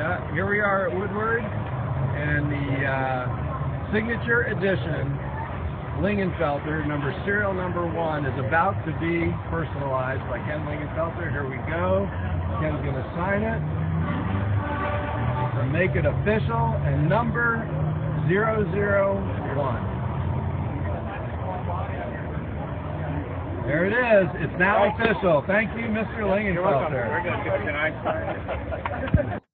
Yeah, here we are at Woodward, and the uh, signature edition Lingenfelter, number serial number one, is about to be personalized by Ken Lingenfelter. Here we go. Ken's going to sign it and make it official, and number 001. There it is. It's now official. Thank you, Mr. Lingenfelter. We're going to get an